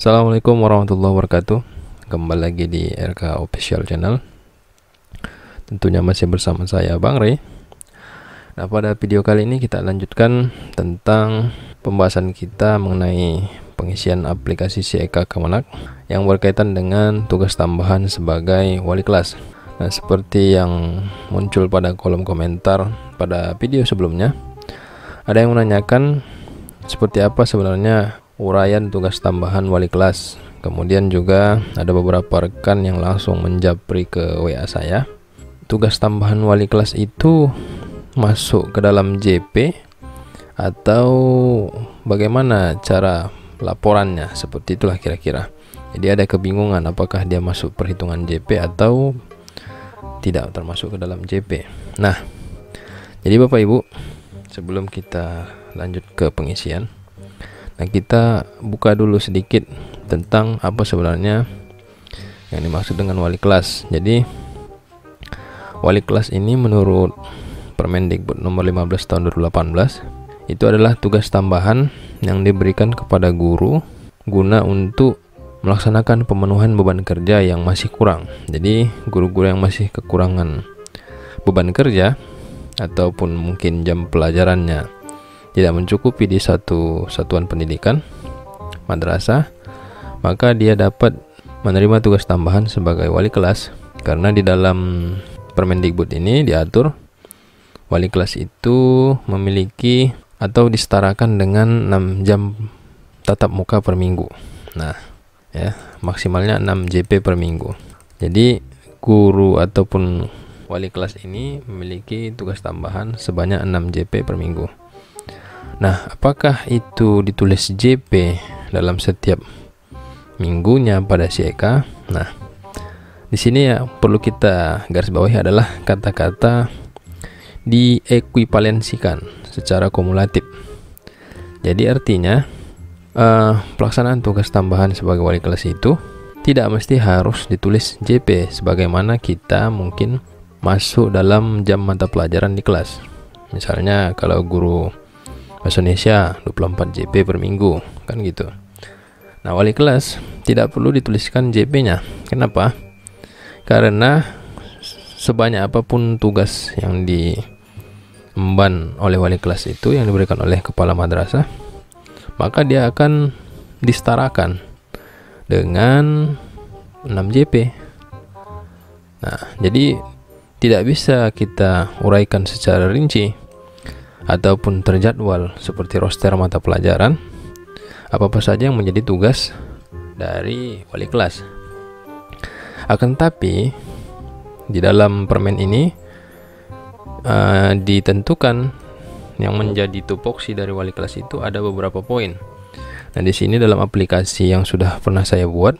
Assalamualaikum warahmatullahi wabarakatuh. Kembali lagi di RK Official Channel. Tentunya masih bersama saya Bang Ray Nah pada video kali ini kita lanjutkan tentang pembahasan kita mengenai pengisian aplikasi CEK Kemenak Yang berkaitan dengan tugas tambahan sebagai wali kelas. Nah seperti yang muncul pada kolom komentar pada video sebelumnya Ada yang menanyakan seperti apa sebenarnya uraian tugas tambahan wali kelas. Kemudian juga ada beberapa rekan yang langsung menjapri ke WA saya. Tugas tambahan wali kelas itu masuk ke dalam JP atau bagaimana cara laporannya seperti itulah kira-kira. Jadi ada kebingungan apakah dia masuk perhitungan JP atau tidak termasuk ke dalam JP. Nah, jadi Bapak Ibu, sebelum kita lanjut ke pengisian, Nah, kita buka dulu sedikit tentang apa sebenarnya yang dimaksud dengan wali kelas. Jadi, wali kelas ini menurut Permendikbud nomor 15 tahun 2018 itu adalah tugas tambahan yang diberikan kepada guru guna untuk melaksanakan pemenuhan beban kerja yang masih kurang. Jadi, guru-guru yang masih kekurangan beban kerja ataupun mungkin jam pelajarannya tidak mencukupi di satu satuan pendidikan madrasah, maka dia dapat menerima tugas tambahan sebagai wali kelas karena di dalam Permendikbud ini diatur wali kelas itu memiliki atau disetarakan dengan 6 jam tatap muka per minggu. Nah, ya, maksimalnya 6 JP per minggu. Jadi, guru ataupun wali kelas ini memiliki tugas tambahan sebanyak 6 JP per minggu. Nah, apakah itu ditulis JP dalam setiap minggunya pada CEK? Nah, di sini ya perlu kita garis bawahi adalah kata-kata diekuivalensikan secara kumulatif. Jadi artinya uh, pelaksanaan tugas tambahan sebagai wali kelas itu tidak mesti harus ditulis JP sebagaimana kita mungkin masuk dalam jam mata pelajaran di kelas. Misalnya kalau guru bahasa Indonesia 24 JP per minggu. Kan gitu. Nah wali kelas tidak perlu dituliskan JP nya kenapa? Karena sebanyak apa pun tugas yang diemban oleh wali kelas itu yang diberikan oleh kepala madrasah maka dia akan disetarakan dengan 6 JP nah jadi tidak bisa kita uraikan secara rinci ataupun terjadwal seperti roster mata pelajaran apa-apa saja yang menjadi tugas dari wali kelas. Akan tapi di dalam permen ini uh, ditentukan yang menjadi tupoksi dari wali kelas itu ada beberapa poin. Nah, di sini dalam aplikasi yang sudah pernah saya buat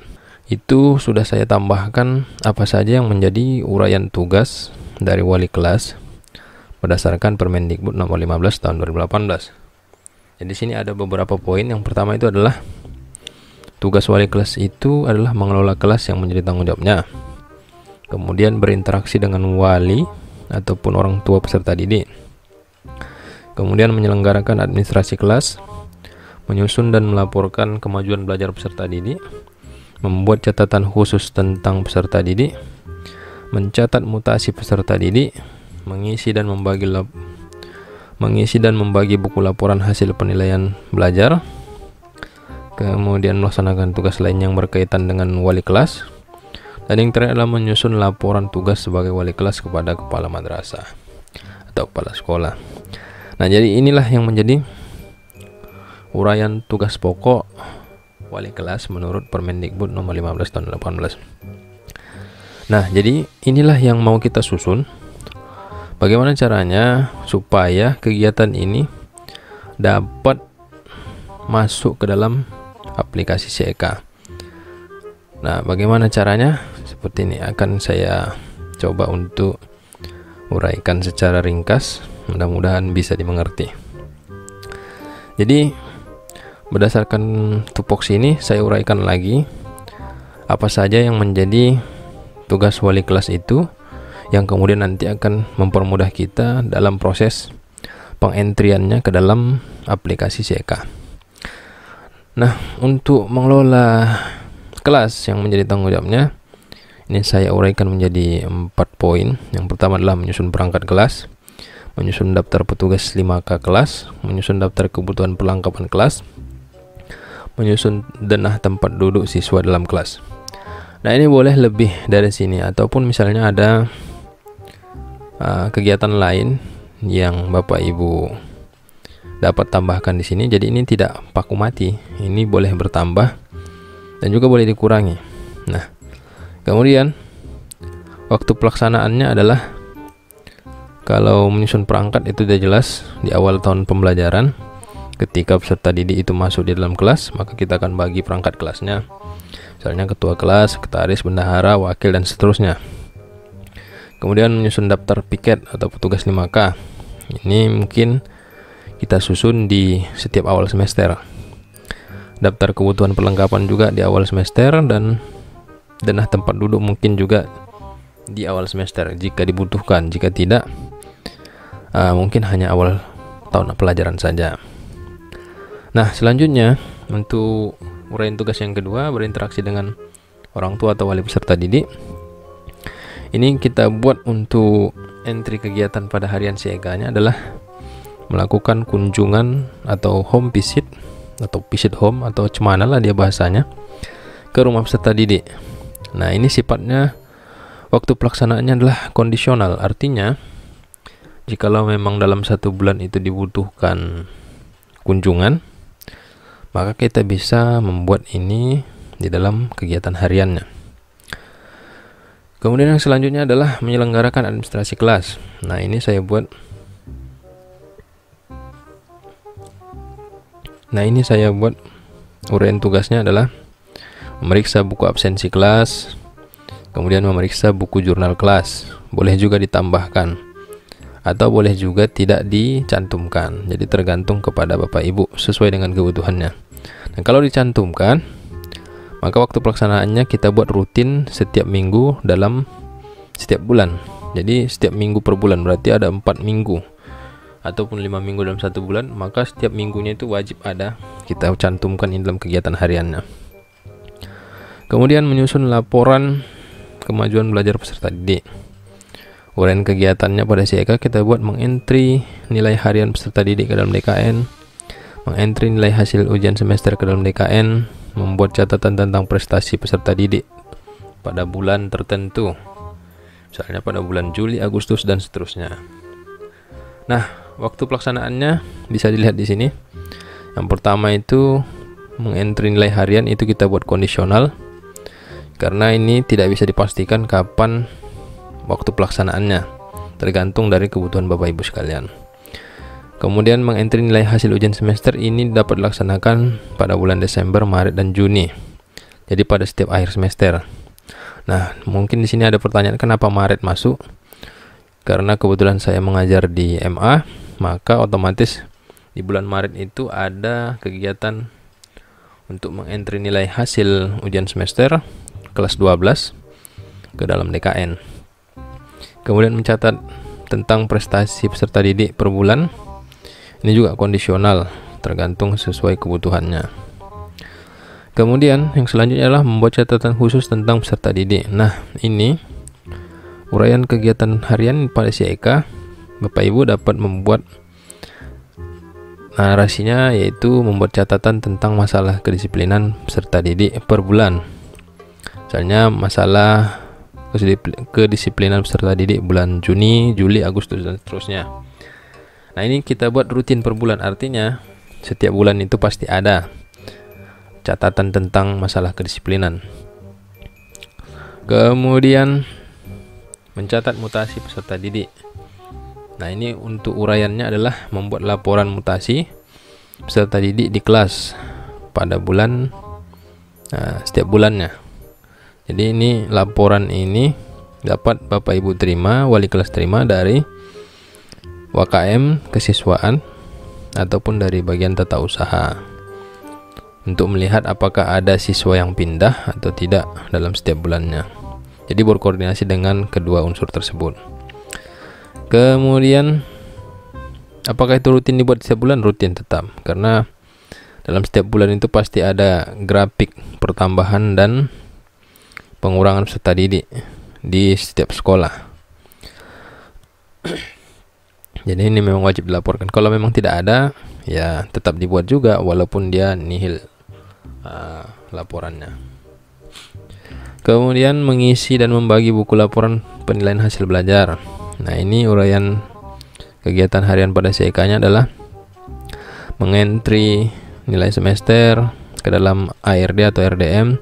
itu sudah saya tambahkan apa saja yang menjadi uraian tugas dari wali kelas berdasarkan Permendikbud nomor 15 tahun 2018. Jadi di sini ada beberapa poin. Yang pertama itu adalah tugas wali kelas itu adalah mengelola kelas yang menjadi tanggung jawabnya. Kemudian berinteraksi dengan wali ataupun orang tua peserta didik. Kemudian menyelenggarakan administrasi kelas, menyusun dan melaporkan kemajuan belajar peserta didik, membuat catatan khusus tentang peserta didik, mencatat mutasi peserta didik, mengisi dan membagi lab, mengisi dan membagi buku laporan hasil penilaian belajar. Kemudian melaksanakan tugas lain yang berkaitan dengan wali kelas. Dan yang terakhir adalah menyusun laporan tugas sebagai wali kelas kepada kepala madrasah atau kepala sekolah. Nah jadi inilah yang menjadi uraian tugas pokok wali kelas menurut Permendikbud nomor 15 tahun 18 nah jadi inilah yang mau kita susun Bagaimana caranya supaya kegiatan ini dapat masuk ke dalam aplikasi CEK? Nah, bagaimana caranya? Seperti ini akan saya coba untuk uraikan secara ringkas. Mudah-mudahan bisa dimengerti. Jadi, berdasarkan tupoksi ini saya uraikan lagi apa saja yang menjadi tugas wali kelas itu yang kemudian nanti akan mempermudah kita dalam proses pengentriannya ke dalam aplikasi CK. Nah, untuk mengelola kelas yang menjadi tanggung jawabnya, ini saya uraikan menjadi empat poin. Yang pertama adalah menyusun perangkat kelas, menyusun daftar petugas 5K kelas, menyusun daftar kebutuhan perlengkapan kelas, menyusun denah tempat duduk siswa dalam kelas. Nah, ini boleh lebih dari sini ataupun misalnya ada uh, kegiatan lain yang Bapak Ibu dapat tambahkan di sini. Jadi ini tidak paku mati. Ini boleh bertambah dan juga boleh dikurangi. Nah, kemudian waktu pelaksanaannya adalah kalau menyusun perangkat itu sudah jelas di awal tahun pembelajaran. Ketika peserta didik itu masuk di dalam kelas, maka kita akan bagi perangkat kelasnya. Misalnya ketua kelas, sekretaris, bendahara, wakil dan seterusnya. Kemudian menyusun daftar piket atau petugas 5K. Ini mungkin kita susun di setiap awal semester. Daftar kebutuhan perlengkapan juga di awal semester dan denah tempat duduk mungkin juga di awal semester jika dibutuhkan. Jika tidak, uh, mungkin hanya awal tahun pelajaran saja. Nah, selanjutnya untuk uraian tugas yang kedua berinteraksi dengan orang tua atau wali peserta didik. Ini kita buat untuk entry kegiatan pada harian siaganya adalah melakukan kunjungan atau home visit atau visit home atau cemana lah dia bahasanya ke rumah peserta didik. Nah ini sifatnya waktu pelaksanaannya adalah kondisional artinya jikalau memang dalam satu bulan itu dibutuhkan kunjungan maka kita bisa membuat ini di dalam kegiatan hariannya. Kemudian yang selanjutnya adalah menyelenggarakan administrasi kelas. Nah ini saya buat Nah ini saya buat uraian tugasnya adalah memeriksa buku absensi kelas, kemudian memeriksa buku jurnal kelas. Boleh juga ditambahkan atau boleh juga tidak dicantumkan. Jadi tergantung kepada Bapak Ibu sesuai dengan kebutuhannya. Dan kalau dicantumkan, maka waktu pelaksanaannya kita buat rutin setiap minggu dalam setiap bulan. Jadi setiap minggu per bulan berarti ada empat minggu. Ataupun lima minggu dalam satu bulan maka setiap minggunya itu wajib ada. Kita cantumkan dalam kegiatan hariannya. Kemudian menyusun laporan kemajuan belajar peserta didik. Uraian kegiatannya pada CEK kita buat mengentry nilai harian peserta didik ke dalam DKN mengentry nilai hasil ujian semester ke dalam DKN membuat catatan tentang prestasi peserta didik pada bulan tertentu misalnya pada bulan Juli, Agustus dan seterusnya nah waktu pelaksanaannya bisa dilihat di sini. Yang pertama itu mengentry nilai harian itu kita buat kondisional karena ini tidak bisa dipastikan kapan waktu pelaksanaannya tergantung dari kebutuhan Bapak Ibu sekalian. Kemudian mengentry nilai hasil ujian semester ini dapat dilaksanakan pada bulan Desember, Maret dan Juni. Jadi pada setiap akhir semester. Nah, mungkin di sini ada pertanyaan kenapa Maret masuk? Karena kebetulan saya mengajar di MA maka otomatis di bulan Maret itu ada kegiatan untuk mengentry nilai hasil ujian semester kelas 12 ke dalam DKN. Kemudian mencatat tentang prestasi peserta didik per bulan. Ini juga kondisional, tergantung sesuai kebutuhannya. Kemudian yang selanjutnya adalah membuat catatan khusus tentang peserta didik. Nah, ini uraian kegiatan harian pada CEK Bapak Ibu dapat membuat narasinya yaitu membuat catatan tentang masalah kedisiplinan peserta didik per bulan. Misalnya masalah kedisiplinan peserta didik bulan Juni, Juli, Agustus dan seterusnya. Nah, ini kita buat rutin per bulan artinya setiap bulan itu pasti ada catatan tentang masalah kedisiplinan. Kemudian mencatat mutasi peserta didik. Nah, ini untuk uraiannya adalah membuat laporan mutasi peserta didik di kelas pada bulan nah, setiap bulannya. Jadi ini laporan ini dapat Bapak Ibu terima, wali kelas terima dari WKM kesiswaan ataupun dari bagian tata usaha untuk melihat apakah ada siswa yang pindah atau tidak dalam setiap bulannya. Jadi berkoordinasi dengan kedua unsur tersebut. Kemudian apakah itu rutin dibuat setiap bulan? Rutin tetap karena dalam setiap bulan itu pasti ada grafik pertambahan dan pengurangan peserta didik di setiap sekolah. Jadi ini memang wajib dilaporkan. Kalau memang tidak ada, ya tetap dibuat juga walaupun dia nihil uh, laporannya. Kemudian mengisi dan membagi buku laporan penilaian hasil belajar. Nah, ini uraian kegiatan harian pada CK-nya adalah mengentry nilai semester ke dalam ARD atau RDM,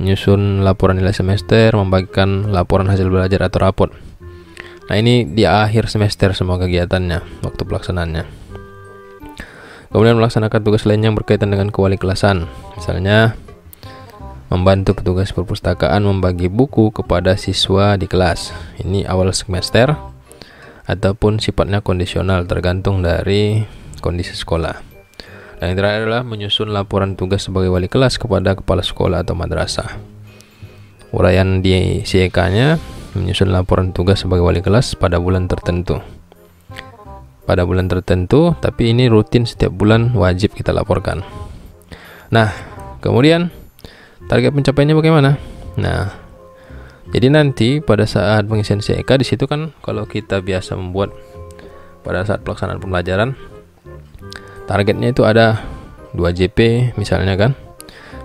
menyusun laporan nilai semester, membagikan laporan hasil belajar atau raport. Nah, ini di akhir semester semua kegiatannya, waktu pelaksanaannya. Kemudian melaksanakan tugas lain yang berkaitan dengan kewali kelasan. Misalnya, membantu petugas perpustakaan membagi buku kepada siswa di kelas. Ini awal semester ataupun sifatnya kondisional tergantung dari kondisi sekolah. Dan yang terakhir adalah menyusun laporan tugas sebagai wali kelas kepada kepala sekolah atau madrasah. Uraian di CEK-nya menyusun laporan tugas sebagai wali kelas pada bulan tertentu. Pada bulan tertentu, tapi ini rutin setiap bulan wajib kita laporkan. Nah, kemudian target pencapaiannya bagaimana nah jadi nanti pada saat pengisian CEK di situ kan kalau kita biasa membuat pada saat pelaksanaan pembelajaran targetnya itu ada 2 JP misalnya kan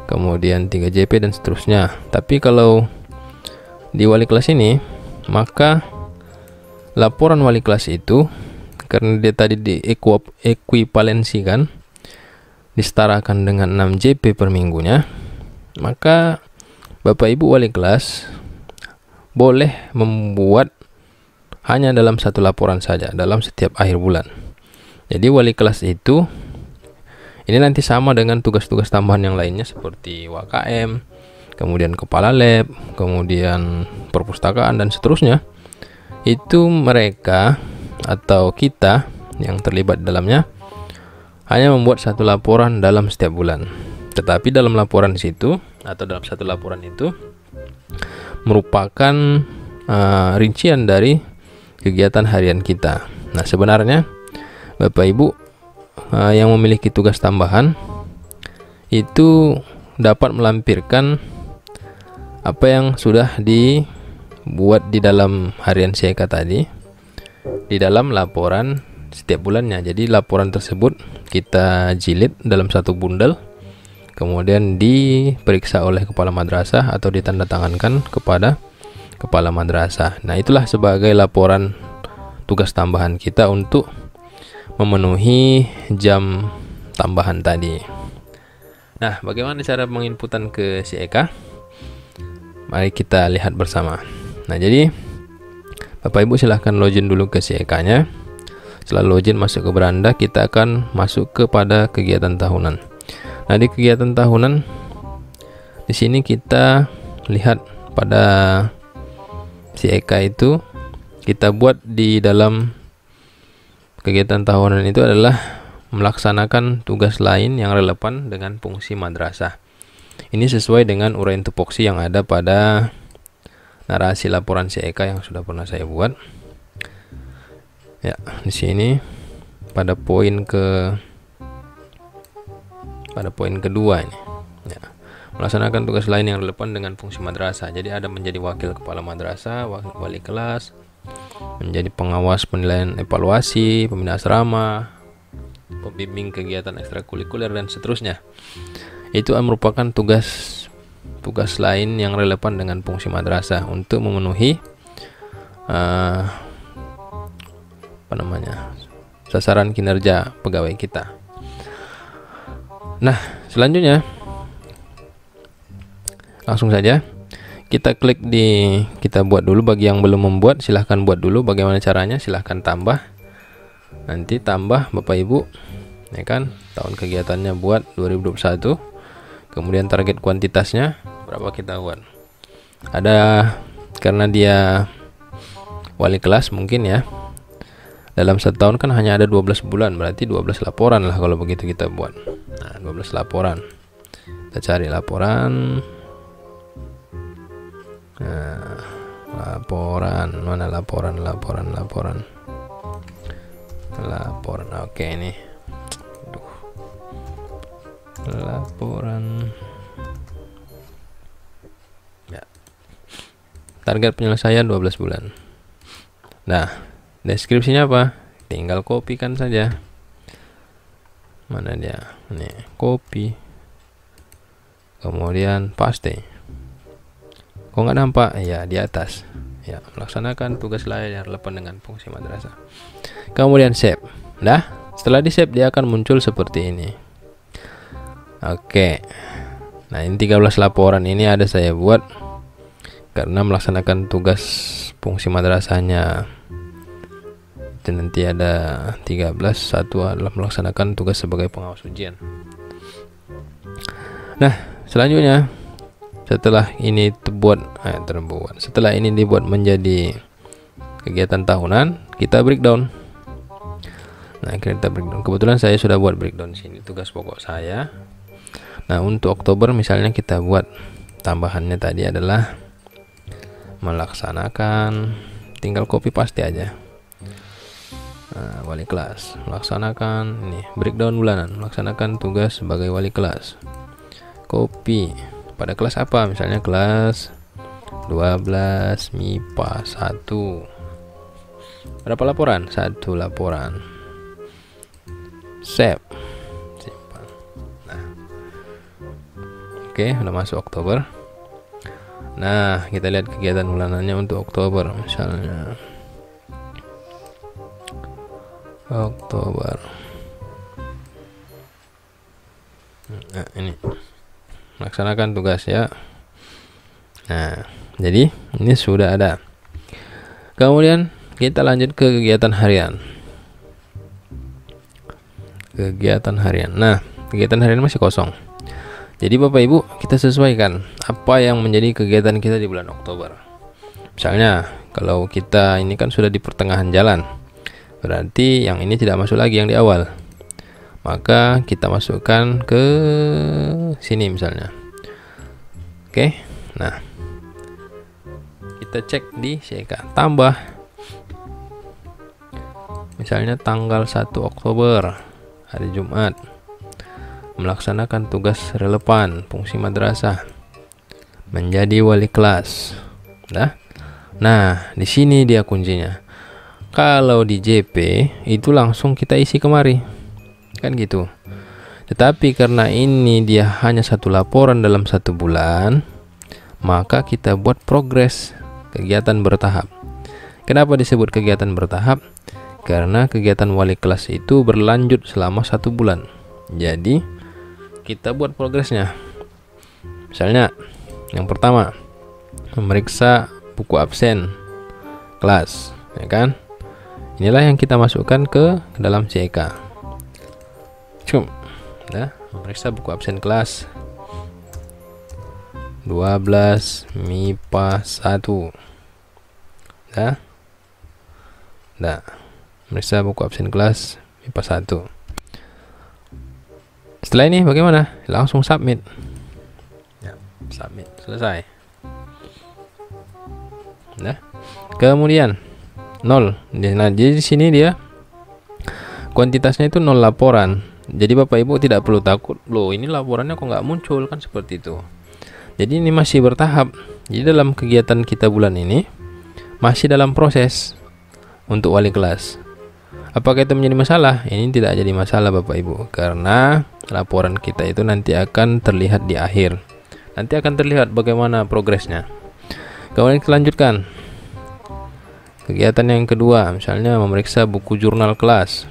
kemudian 3 JP dan seterusnya tapi kalau di wali kelas ini maka laporan wali kelas itu karena dia tadi di ekuivalensikan disetarakan dengan 6 JP per minggunya maka Bapak Ibu wali kelas boleh membuat hanya dalam satu laporan saja dalam setiap akhir bulan. Jadi wali kelas itu ini nanti sama dengan tugas-tugas tambahan yang lainnya seperti WKM, kemudian kepala lab, kemudian perpustakaan dan seterusnya. Itu mereka atau kita yang terlibat dalamnya hanya membuat satu laporan dalam setiap bulan. Tetapi dalam laporan situ atau dalam satu laporan itu merupakan uh, rincian dari kegiatan harian kita. Nah, sebenarnya Bapak Ibu uh, yang memiliki tugas tambahan itu dapat melampirkan apa yang sudah dibuat di dalam harian CK tadi di dalam laporan setiap bulannya. Jadi laporan tersebut kita jilid dalam satu bundel kemudian diperiksa oleh kepala madrasah atau ditandatangankan kepada kepala madrasah. Nah, itulah sebagai laporan tugas tambahan kita untuk memenuhi jam tambahan tadi. Nah, bagaimana cara menginputan ke CEK? Mari kita lihat bersama. Nah, jadi Bapak Ibu silahkan login dulu ke CEK-nya. Setelah login masuk ke beranda, kita akan masuk kepada kegiatan tahunan. Nah, di kegiatan tahunan di sini kita lihat pada si Eka itu kita buat di dalam kegiatan tahunan itu adalah melaksanakan tugas lain yang relevan dengan fungsi madrasah. Ini sesuai dengan uraian tupoksi yang ada pada narasi laporan Eka yang sudah pernah saya buat. Ya, di sini pada poin ke pada poin kedua ini ya. melaksanakan tugas lain yang relevan dengan fungsi madrasah jadi ada menjadi wakil kepala madrasah wali kelas menjadi pengawas penilaian evaluasi pembina asrama pembimbing kegiatan ekstrakurikuler dan seterusnya itu merupakan tugas tugas lain yang relevan dengan fungsi madrasah untuk memenuhi uh, apa namanya sasaran kinerja pegawai kita. Nah, selanjutnya langsung saja. Kita klik di kita buat dulu bagi yang belum membuat silahkan buat dulu. Bagaimana caranya? Silahkan tambah. Nanti tambah Bapak Ibu ya kan? Tahun kegiatannya buat 2021 kemudian target kuantitasnya berapa kita buat ada karena dia wali kelas mungkin ya. Dalam satu tahun kan hanya ada 12 bulan berarti 12 laporan lah kalau begitu kita buat. Nah 12 laporan. Kita cari laporan. Nah, laporan. Mana laporan laporan laporan? Laporan oke ini laporan. Ya. Target penyelesaian 12 bulan. Nah deskripsinya apa? Tinggal kopikan saja. Mana dia? Ini copy. Kemudian paste. Kok nggak nampak? Ya di atas. Ya melaksanakan tugas lain yang relevan dengan fungsi madrasah. Kemudian save. Nah setelah di save dia akan muncul seperti ini oke. Nah ini 13 laporan ini ada saya buat karena melaksanakan tugas fungsi madrasahnya. Itu nanti ada 13 satu adalah melaksanakan tugas sebagai pengawas ujian. Nah selanjutnya setelah ini terbuat eh, terbuat. Setelah ini dibuat menjadi kegiatan tahunan kita breakdown. Nah kita breakdown. Kebetulan saya sudah buat breakdown sini tugas pokok saya nah untuk Oktober misalnya kita buat tambahannya tadi adalah melaksanakan tinggal copy paste aja. Nah, wali kelas melaksanakan ini breakdown bulanan melaksanakan tugas sebagai wali kelas. Copy pada kelas apa? Misalnya kelas 12 MIPA 1 berapa laporan? Satu laporan. Save oke udah masuk Oktober. Nah kita lihat kegiatan bulanannya untuk Oktober misalnya. Oktober. Nah ini. Melaksanakan tugas ya. Nah jadi ini sudah ada. Kemudian kita lanjut ke kegiatan harian. Kegiatan harian. Nah kegiatan harian masih kosong jadi Bapak Ibu kita sesuaikan apa yang menjadi kegiatan kita di bulan Oktober. Misalnya kalau kita ini kan sudah di pertengahan jalan berarti yang ini tidak masuk lagi yang di awal. Maka kita masukkan ke sini misalnya. Oke nah kita cek di CK tambah. Misalnya tanggal 1 Oktober hari Jumat melaksanakan tugas relevan fungsi madrasah menjadi wali kelas. Nah nah di sini dia kuncinya. Kalau di JP itu langsung kita isi kemari. Kan gitu. Tetapi karena ini dia hanya satu laporan dalam satu bulan maka kita buat progres kegiatan bertahap. Kenapa disebut kegiatan bertahap? Karena kegiatan wali kelas itu berlanjut selama satu bulan. Jadi kita buat progresnya misalnya yang pertama memeriksa buku absen kelas ya kan inilah yang kita masukkan ke dalam CK Cum. Nah, memeriksa buku absen kelas 12 MIPA 1. Dah. Dah. Memeriksa buku absen kelas MIPA 1. Setelah ini bagaimana? Langsung submit. Ya, submit. Selesai. Nah. Kemudian 0. Nah, jadi di sini dia kuantitasnya itu 0 laporan jadi Bapak Ibu tidak perlu takut loh ini laporannya kok nggak muncul kan seperti itu jadi ini masih bertahap jadi dalam kegiatan kita bulan ini masih dalam proses untuk wali kelas apakah itu menjadi masalah ini tidak jadi masalah Bapak Ibu karena laporan kita itu nanti akan terlihat di akhir nanti akan terlihat bagaimana progresnya kemudian kita lanjutkan kegiatan yang kedua misalnya memeriksa buku jurnal kelas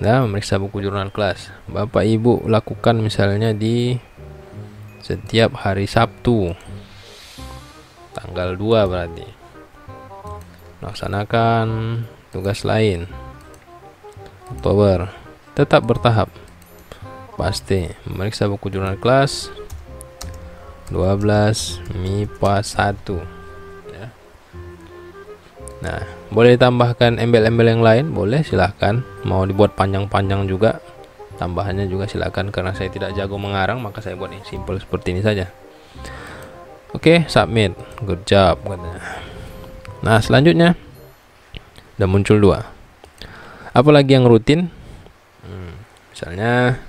Nah, memeriksa buku jurnal kelas. Bapak Ibu lakukan misalnya di setiap hari Sabtu. Tanggal 2 berarti. Laksanakan tugas lain. Oktober. Tetap bertahap. Pasti memeriksa buku jurnal kelas 12 MIPA 1. Ya. Nah, boleh ditambahkan embel-embel yang lain boleh silahkan mau dibuat panjang-panjang juga tambahannya juga silahkan karena saya tidak jago mengarang maka saya buat yang simple seperti ini saja oke okay, submit good job katanya nah selanjutnya udah muncul dua. Apalagi yang rutin? Hmm, misalnya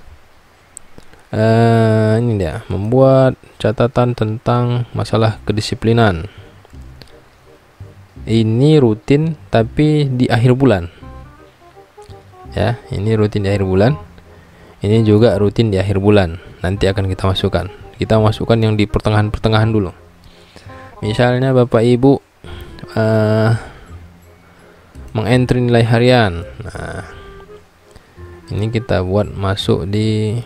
uh, ini dia membuat catatan tentang masalah kedisiplinan. Ini rutin tapi di akhir bulan. Ya ini rutin di akhir bulan. Ini juga rutin di akhir bulan. Nanti akan kita masukkan. Kita masukkan yang di pertengahan-pertengahan dulu. Misalnya bapak ibu uh, mengentry nilai harian. Nah ini kita buat masuk di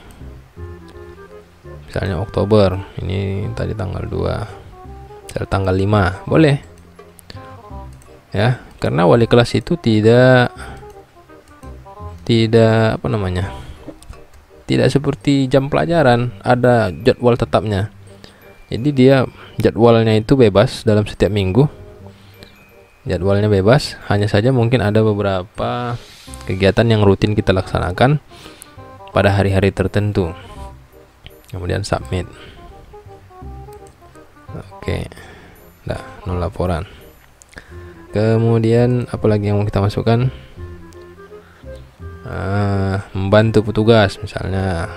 misalnya Oktober. Ini tadi tanggal 2 tanggal 5 boleh. Ya karena wali kelas itu tidak tidak apa namanya tidak seperti jam pelajaran. Ada jadwal tetapnya. Jadi dia jadwalnya itu bebas dalam setiap minggu jadwalnya bebas hanya saja mungkin ada beberapa kegiatan yang rutin kita laksanakan pada hari-hari tertentu. Kemudian submit. Oke nah nol laporan. Kemudian apalagi yang mau kita masukkan? Uh, membantu petugas misalnya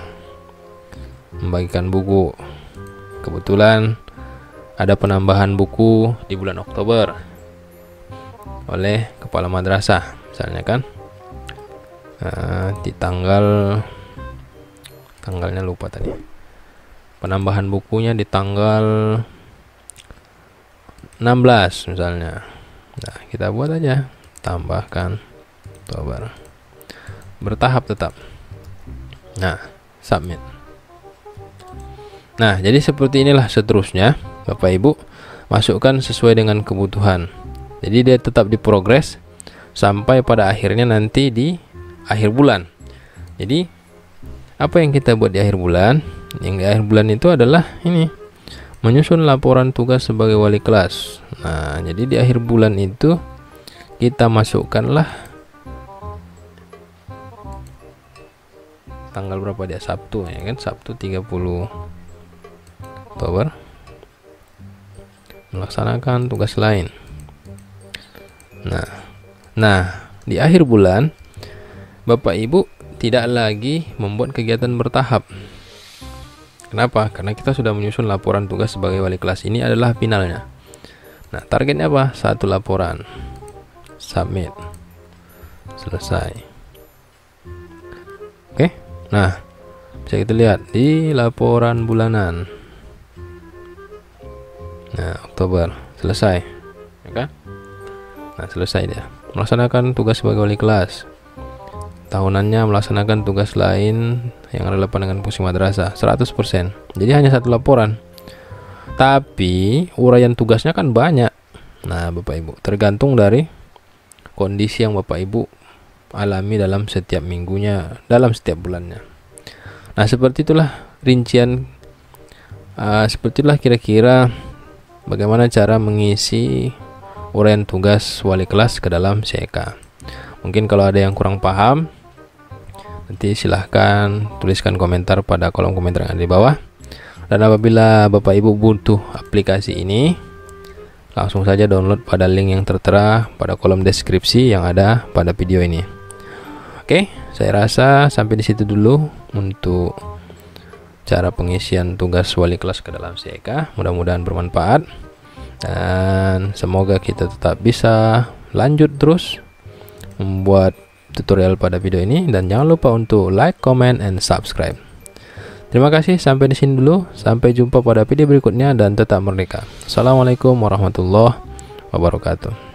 membagikan buku. Kebetulan ada penambahan buku di bulan Oktober oleh kepala madrasah misalnya kan uh, di tanggal tanggalnya lupa tadi penambahan bukunya di tanggal 16 misalnya Nah, kita buat aja tambahkan tower. Bertahap tetap. Nah, submit. Nah, jadi seperti inilah seterusnya, Bapak Ibu, masukkan sesuai dengan kebutuhan. Jadi dia tetap diprogres sampai pada akhirnya nanti di akhir bulan. Jadi apa yang kita buat di akhir bulan? Yang di akhir bulan itu adalah ini menyusun laporan tugas sebagai wali kelas. Nah, jadi di akhir bulan itu kita masukkanlah tanggal berapa dia Sabtu ya kan Sabtu 30 Oktober melaksanakan tugas lain. Nah, nah di akhir bulan Bapak Ibu tidak lagi membuat kegiatan bertahap Kenapa? Karena kita sudah menyusun laporan tugas sebagai wali kelas ini adalah finalnya. Nah, targetnya apa? Satu laporan. Submit. Selesai. Oke. Nah, bisa kita lihat di laporan bulanan. Nah, Oktober selesai. Oke. Nah, selesai dia. Melaksanakan tugas sebagai wali kelas. Tahunannya melaksanakan tugas lain yang relevan dengan fungsi madrasah 100% jadi hanya satu laporan. Tapi uraian tugasnya kan banyak. Nah Bapak Ibu tergantung dari kondisi yang Bapak Ibu alami dalam setiap minggunya dalam setiap bulannya. Nah seperti itulah rincian uh, seperti itulah kira-kira bagaimana cara mengisi uraian tugas wali kelas ke dalam CK mungkin kalau ada yang kurang paham Nanti silahkan tuliskan komentar pada kolom komentar yang ada di bawah. Dan apabila Bapak Ibu butuh aplikasi ini, langsung saja download pada link yang tertera pada kolom deskripsi yang ada pada video ini. Oke, saya rasa sampai di situ dulu untuk cara pengisian tugas wali kelas ke dalam CK. Mudah-mudahan bermanfaat dan semoga kita tetap bisa lanjut terus membuat tutorial pada video ini dan jangan lupa untuk like, comment, and subscribe. Terima kasih sampai di sini dulu. Sampai jumpa pada video berikutnya dan tetap merdeka. Assalamualaikum warahmatullahi wabarakatuh.